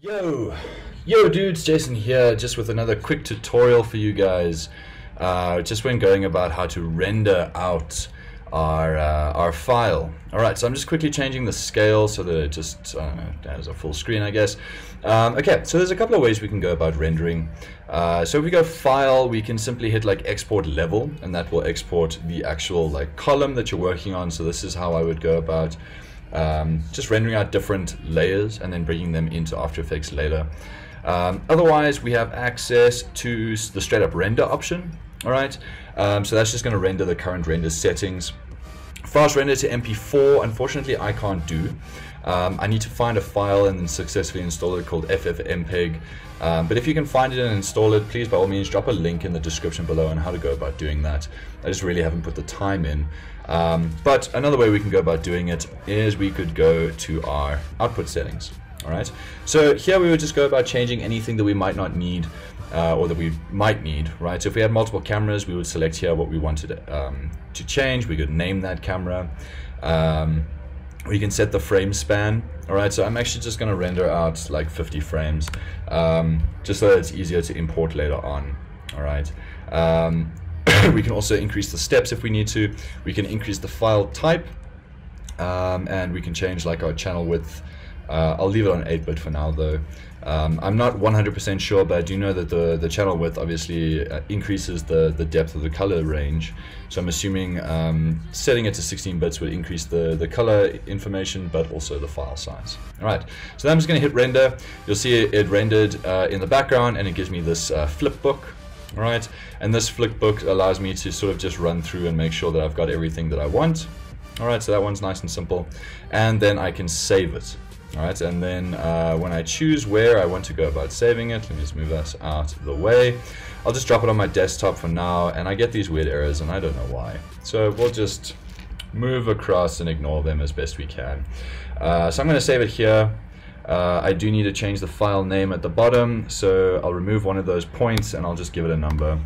Yo yo dudes, Jason here, just with another quick tutorial for you guys. Uh, just when going about how to render out our, uh, our file. Alright, so I'm just quickly changing the scale so that it just uh, has a full screen I guess. Um, okay, so there's a couple of ways we can go about rendering. Uh, so if we go file, we can simply hit like export level and that will export the actual like column that you're working on. So this is how I would go about um, just rendering out different layers and then bringing them into After Effects later. Um, otherwise, we have access to the straight up render option. All right, um, so that's just going to render the current render settings. Fast render to MP4, unfortunately, I can't do. Um, I need to find a file and successfully install it called FFmpeg. Um, but if you can find it and install it, please by all means drop a link in the description below on how to go about doing that. I just really haven't put the time in. Um, but another way we can go about doing it is we could go to our output settings. All right. So here we would just go about changing anything that we might not need uh, or that we might need, right? So if we had multiple cameras, we would select here what we wanted um, to change. We could name that camera. Um, we can set the frame span. All right, so I'm actually just going to render out like 50 frames, um, just so that it's easier to import later on. All right. Um, we can also increase the steps if we need to. We can increase the file type, um, and we can change like our channel width uh, I'll leave it on 8-bit for now though. Um, I'm not 100% sure, but I do know that the, the channel width obviously uh, increases the, the depth of the color range. So I'm assuming um, setting it to 16 bits would increase the, the color information, but also the file size. All right, so I'm just gonna hit render. You'll see it, it rendered uh, in the background and it gives me this uh, flip book. All right, and this flip book allows me to sort of just run through and make sure that I've got everything that I want. All right, so that one's nice and simple. And then I can save it. Alright, and then uh, when I choose where I want to go about saving it, let me just move that out of the way. I'll just drop it on my desktop for now, and I get these weird errors, and I don't know why. So we'll just move across and ignore them as best we can. Uh, so I'm going to save it here. Uh, I do need to change the file name at the bottom, so I'll remove one of those points, and I'll just give it a number.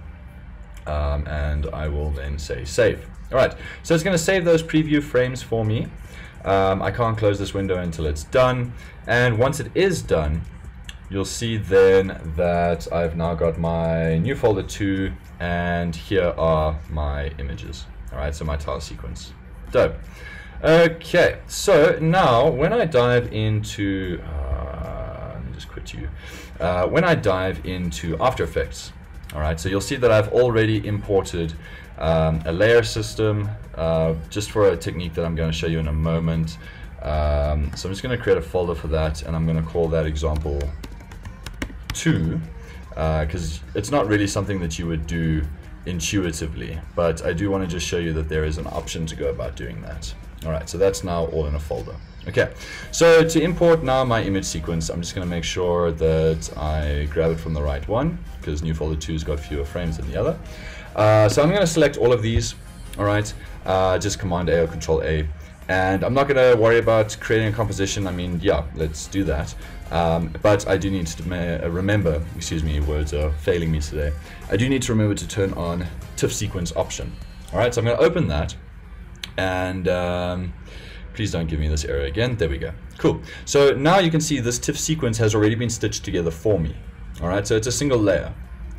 Um, and I will then say save. Alright, so it's going to save those preview frames for me. Um, I can't close this window until it's done. And once it is done, you'll see then that I've now got my new folder 2 and here are my images. All right, so my tile sequence. Dope. Okay, so now when I dive into, uh, let me just quit you. Uh, when I dive into After Effects, all right, so you'll see that I've already imported um, a layer system, uh, just for a technique that I'm going to show you in a moment. Um, so I'm just going to create a folder for that, and I'm going to call that example 2, because uh, it's not really something that you would do intuitively, but I do want to just show you that there is an option to go about doing that. Alright, so that's now all in a folder. Okay, so to import now my image sequence, I'm just going to make sure that I grab it from the right one, because new folder 2's got fewer frames than the other. Uh, so I'm going to select all of these, alright, uh, just Command A or Control A. And I'm not going to worry about creating a composition, I mean, yeah, let's do that. Um, but I do need to uh, remember, excuse me, words are failing me today. I do need to remember to turn on TIFF sequence option. Alright, so I'm going to open that, and um, Please don't give me this error again. There we go. Cool. So now you can see this TIFF sequence has already been stitched together for me. All right, so it's a single layer,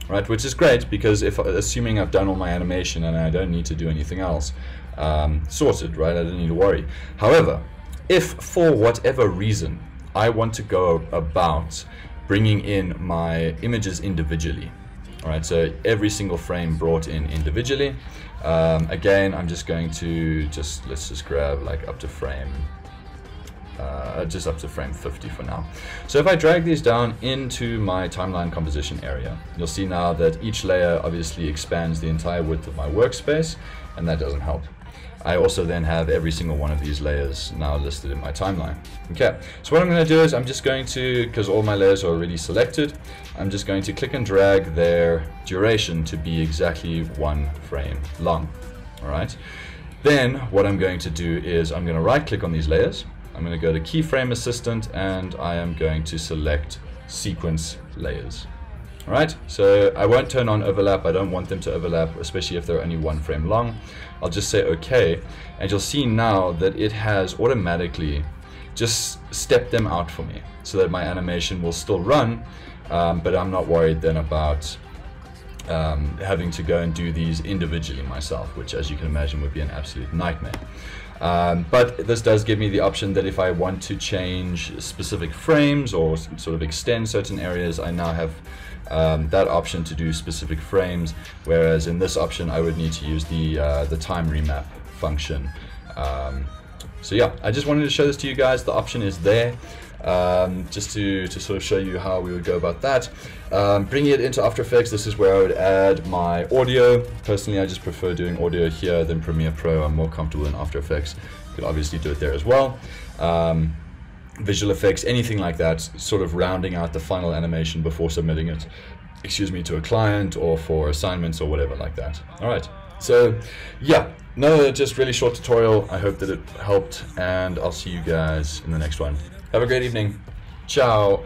right? Which is great because if assuming I've done all my animation and I don't need to do anything else, um, sorted, right? I don't need to worry. However, if for whatever reason I want to go about bringing in my images individually, all right, so every single frame brought in individually. Um, again, I'm just going to just, let's just grab like up to frame, uh, just up to frame 50 for now. So if I drag these down into my timeline composition area, you'll see now that each layer obviously expands the entire width of my workspace, and that doesn't help. I also then have every single one of these layers now listed in my timeline. Okay, so what I'm going to do is I'm just going to, because all my layers are already selected, I'm just going to click and drag their duration to be exactly one frame long. All right. Then what I'm going to do is I'm going to right click on these layers. I'm going to go to keyframe assistant and I am going to select sequence layers. All right, so I won't turn on overlap. I don't want them to overlap, especially if they're only one frame long. I'll just say OK, and you'll see now that it has automatically just stepped them out for me so that my animation will still run, um, but I'm not worried then about um, having to go and do these individually myself, which, as you can imagine, would be an absolute nightmare. Um, but this does give me the option that if I want to change specific frames or sort of extend certain areas, I now have um, that option to do specific frames. Whereas in this option, I would need to use the uh, the time remap function. Um, so yeah, I just wanted to show this to you guys. The option is there um, just to, to sort of show you how we would go about that. Um, bringing it into After Effects, this is where I would add my audio. Personally, I just prefer doing audio here than Premiere Pro. I'm more comfortable in After Effects. You could obviously do it there as well. Um, visual effects, anything like that, sort of rounding out the final animation before submitting it, excuse me, to a client or for assignments or whatever like that. All right. So, yeah, no, just really short tutorial. I hope that it helped, and I'll see you guys in the next one. Have a great evening. Ciao.